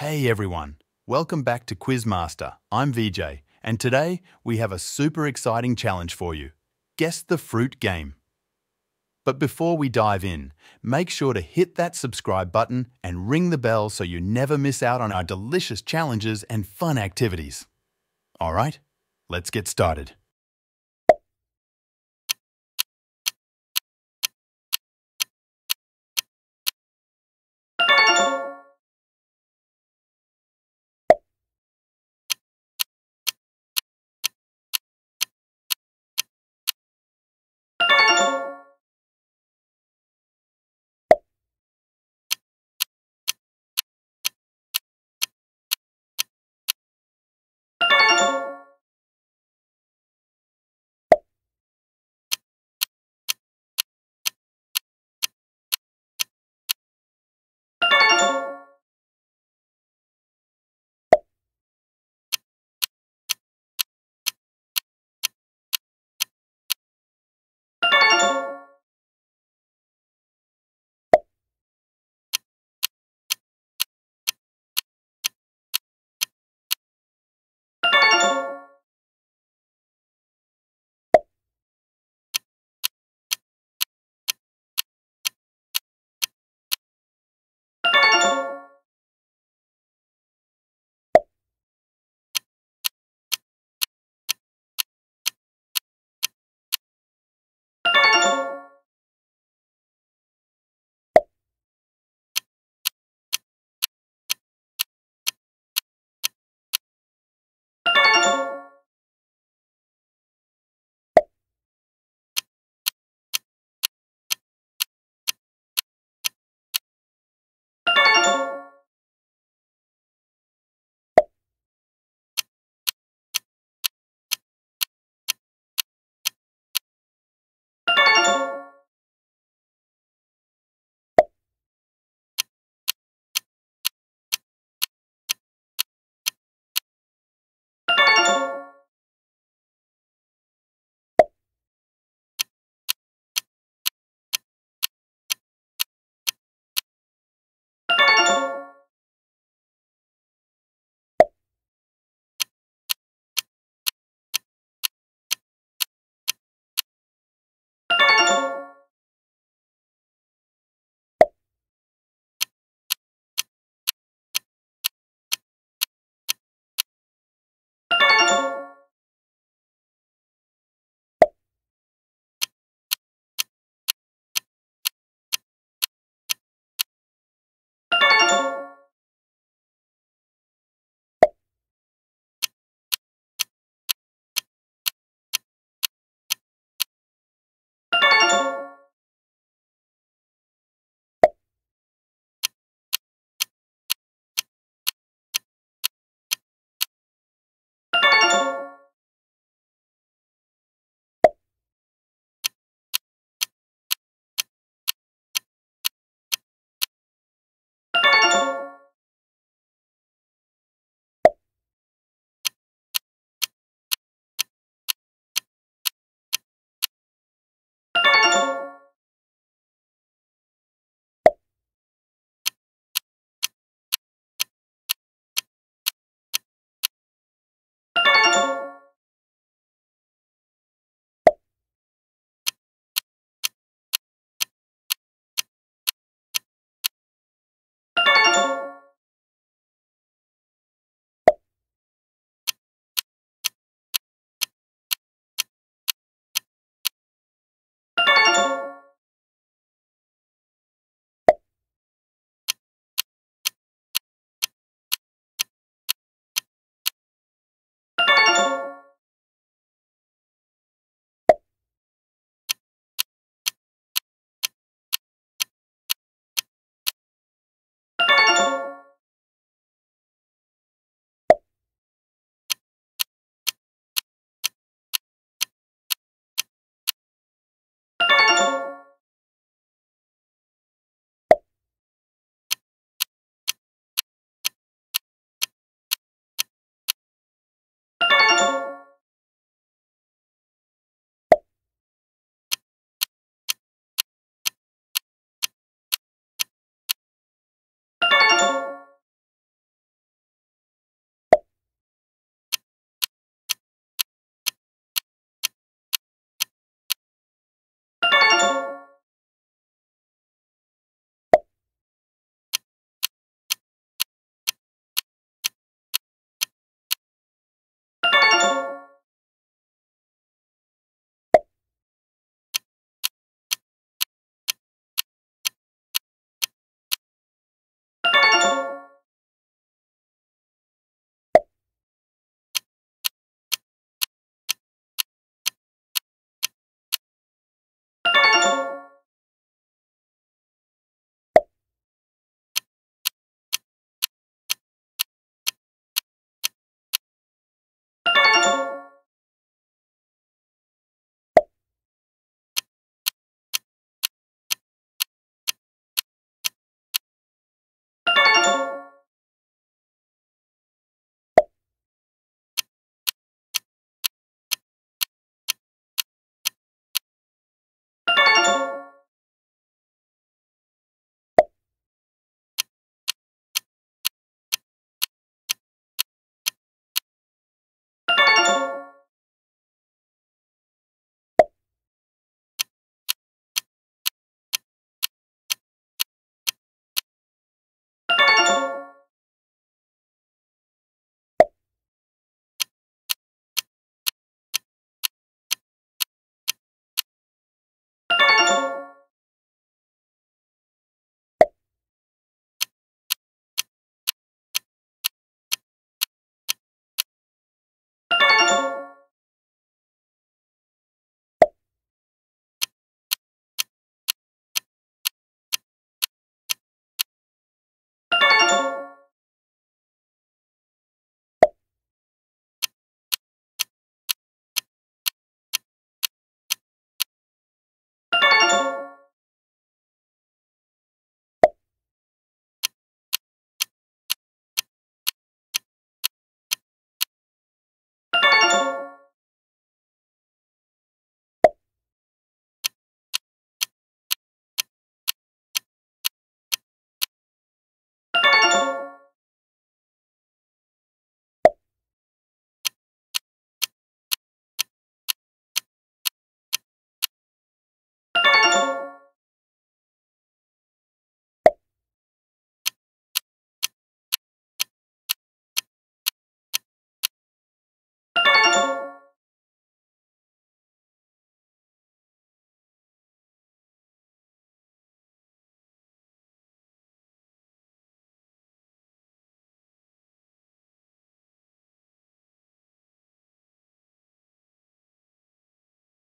Hey everyone, welcome back to Quizmaster. I'm VJ, and today we have a super exciting challenge for you. Guess the fruit game. But before we dive in, make sure to hit that subscribe button and ring the bell so you never miss out on our delicious challenges and fun activities. Alright, let's get started.